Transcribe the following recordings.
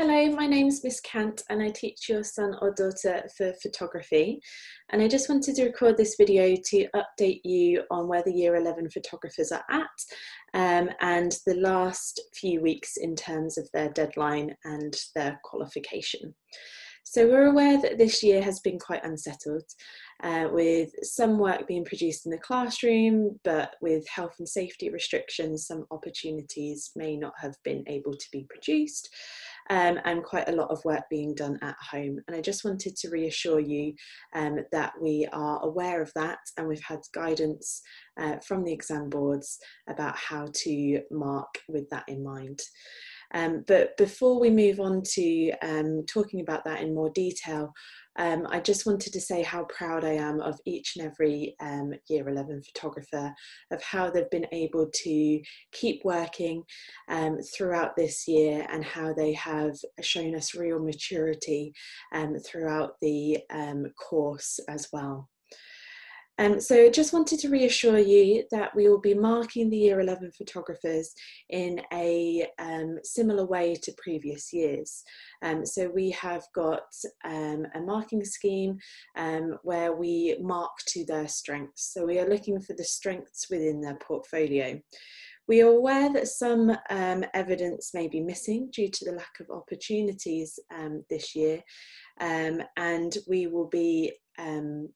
Hello, my name is Miss Cant and I teach your son or daughter for photography. And I just wanted to record this video to update you on where the Year 11 photographers are at um, and the last few weeks in terms of their deadline and their qualification. So we're aware that this year has been quite unsettled, uh, with some work being produced in the classroom, but with health and safety restrictions, some opportunities may not have been able to be produced, um, and quite a lot of work being done at home. And I just wanted to reassure you um, that we are aware of that, and we've had guidance uh, from the exam boards about how to mark with that in mind. Um, but before we move on to um, talking about that in more detail, um, I just wanted to say how proud I am of each and every um, Year 11 photographer, of how they've been able to keep working um, throughout this year and how they have shown us real maturity um, throughout the course as well. Um, so I just wanted to reassure you that we will be marking the Year 11 photographers in a um, similar way to previous years. Um, so we have got um, a marking scheme um, where we mark to their strengths. So we are looking for the strengths within their portfolio. We are aware that some um, evidence may be missing due to the lack of opportunities this year, and we will be um,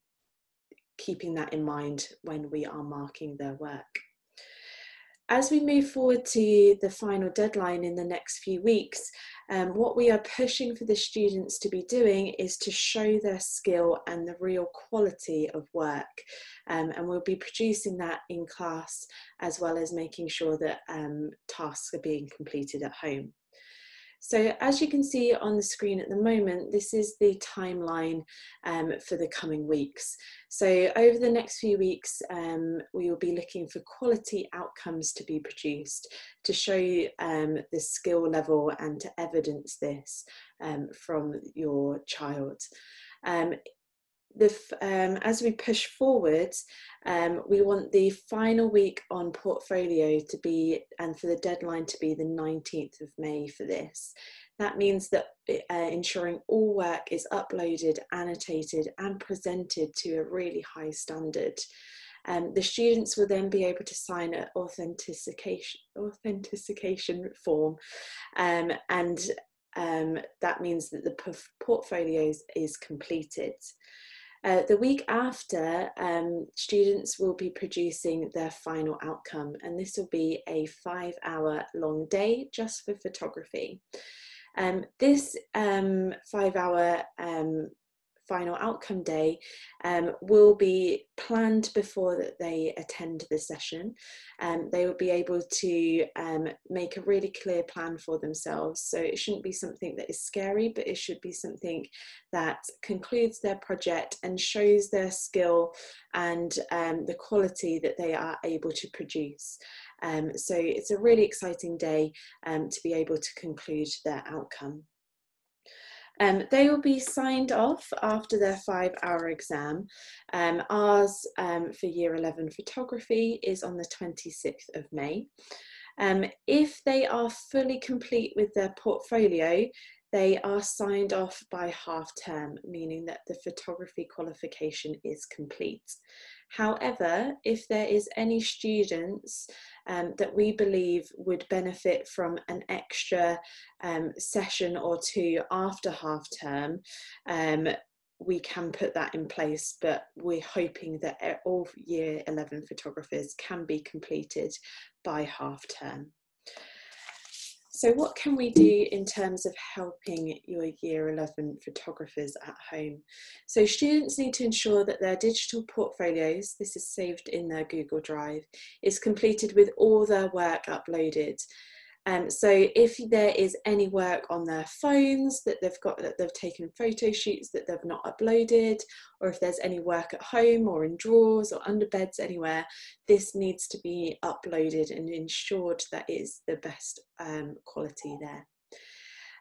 keeping that in mind when we are marking their work. As we move forward to the final deadline in the next few weeks, um, what we are pushing for the students to be doing is to show their skill and the real quality of work. Um, and we'll be producing that in class as well as making sure that um, tasks are being completed at home. So as you can see on the screen at the moment, this is the timeline um, for the coming weeks. So over the next few weeks, um, we will be looking for quality outcomes to be produced to show you um, the skill level and to evidence this um, from your child. Um, the, um, as we push forward, um, we want the final week on portfolio to be, and for the deadline to be the 19th of May for this. That means that uh, ensuring all work is uploaded, annotated, and presented to a really high standard. Um, the students will then be able to sign an authentication, authentication form, um, and um, that means that the portfolio is completed. Uh, the week after, um, students will be producing their final outcome, and this will be a five hour long day just for photography. Um, this um, five hour um, final outcome day um, will be planned before that they attend the session. Um, they will be able to um, make a really clear plan for themselves. So it shouldn't be something that is scary, but it should be something that concludes their project and shows their skill and um, the quality that they are able to produce. Um, so it's a really exciting day um, to be able to conclude their outcome. Um, they will be signed off after their five hour exam. Um, ours um, for year 11 photography is on the 26th of May. Um, if they are fully complete with their portfolio, they are signed off by half term, meaning that the photography qualification is complete. However, if there is any students um, that we believe would benefit from an extra um, session or two after half term, um, we can put that in place, but we're hoping that all year 11 photographers can be completed by half term. So what can we do in terms of helping your year 11 photographers at home? So students need to ensure that their digital portfolios, this is saved in their Google Drive, is completed with all their work uploaded um, so if there is any work on their phones that they've got that they've taken photo shoots that they've not uploaded, or if there's any work at home or in drawers or under beds anywhere, this needs to be uploaded and ensured that is the best um, quality there.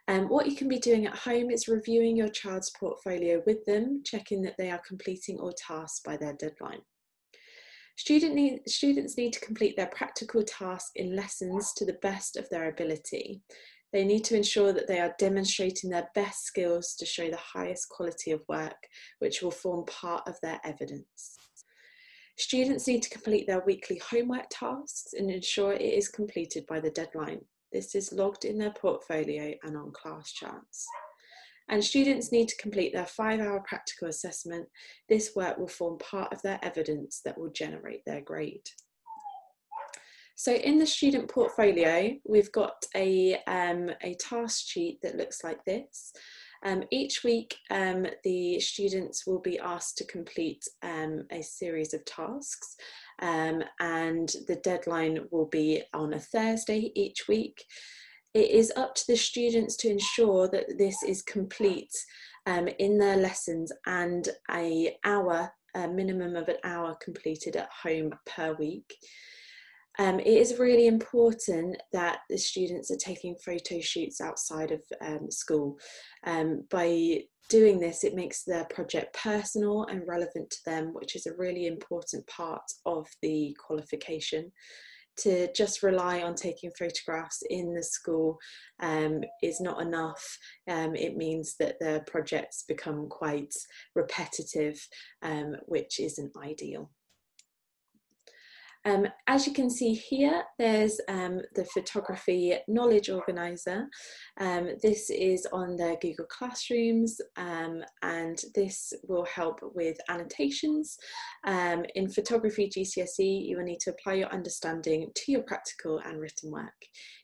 Um, what you can be doing at home is reviewing your child's portfolio with them, checking that they are completing all tasks by their deadline. Student need, students need to complete their practical task in lessons to the best of their ability. They need to ensure that they are demonstrating their best skills to show the highest quality of work, which will form part of their evidence. Students need to complete their weekly homework tasks and ensure it is completed by the deadline. This is logged in their portfolio and on class charts. And students need to complete their five hour practical assessment. This work will form part of their evidence that will generate their grade. So in the student portfolio, we've got a, um, a task sheet that looks like this. Um, each week, um, the students will be asked to complete um, a series of tasks um, and the deadline will be on a Thursday each week. It is up to the students to ensure that this is complete um, in their lessons and a hour, a minimum of an hour completed at home per week. Um, it is really important that the students are taking photo shoots outside of um, school. Um, by doing this, it makes their project personal and relevant to them, which is a really important part of the qualification. To just rely on taking photographs in the school um, is not enough. Um, it means that the projects become quite repetitive, um, which isn't ideal. Um, as you can see here, there's um, the photography knowledge organizer. Um, this is on the Google Classrooms um, and this will help with annotations. Um, in photography GCSE, you will need to apply your understanding to your practical and written work.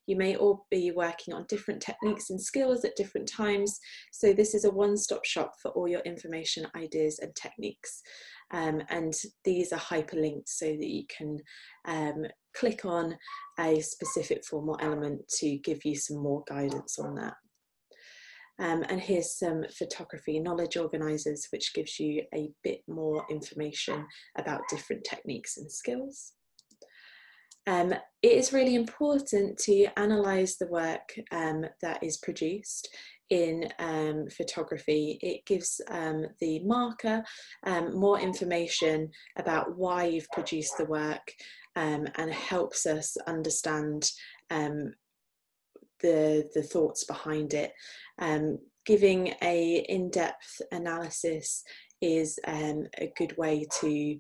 You may all be working on different techniques and skills at different times, so this is a one-stop shop for all your information, ideas and techniques. Um, and these are hyperlinked so that you can um, click on a specific form or element to give you some more guidance on that. Um, and here's some photography knowledge organisers, which gives you a bit more information about different techniques and skills. Um, it is really important to analyse the work um, that is produced in um, photography. It gives um, the marker um, more information about why you've produced the work um, and helps us understand the, the thoughts behind it. Giving a in-depth analysis is a good way to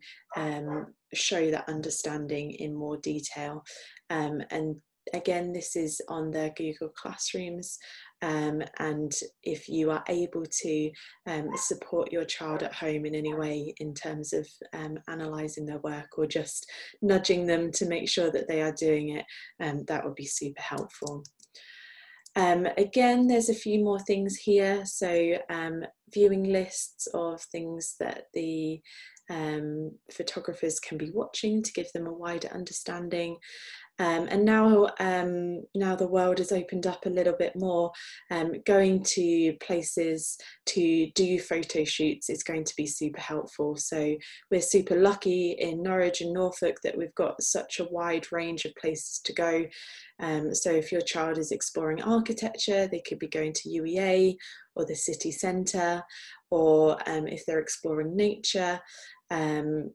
show that understanding in more detail and again this is on the Google Classrooms um, and if you are able to um, support your child at home in any way in terms of um, analysing their work or just nudging them to make sure that they are doing it, um, that would be super helpful. Um, again, there's a few more things here. So um, viewing lists of things that the um, photographers can be watching to give them a wider understanding. Um, and now, um, now the world has opened up a little bit more. Um, going to places to do photo shoots is going to be super helpful. So we're super lucky in Norwich and Norfolk that we've got such a wide range of places to go. Um, so if your child is exploring architecture, they could be going to UEA or the city centre, or um, if they're exploring nature, um,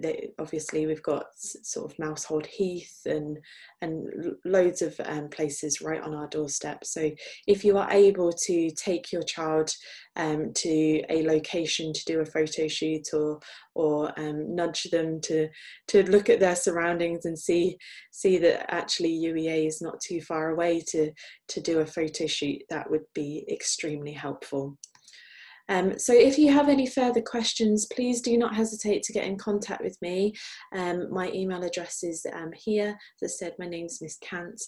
they, obviously we've got sort of Mousehold Heath and and loads of um, places right on our doorstep. So if you are able to take your child um, to a location to do a photo shoot or or um, nudge them to to look at their surroundings and see see that actually UEA is not too far away to to do a photo shoot, that would be extremely helpful. Um, so if you have any further questions, please do not hesitate to get in contact with me. Um, my email address is um, here. As I said, my name is Miss Cant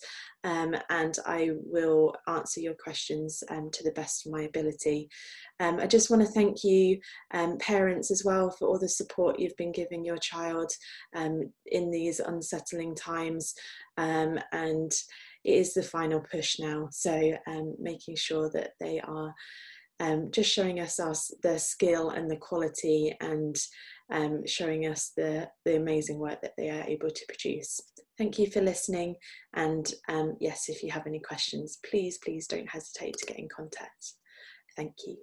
um, and I will answer your questions um, to the best of my ability. Um, I just want to thank you, parents, as well, for all the support you've been giving your child in these unsettling times. and it is the final push now. So making sure that they are um, just showing us us the skill and the quality and um, showing us the, the amazing work that they are able to produce. Thank you for listening and um, yes, if you have any questions, please, please don't hesitate to get in contact. Thank you.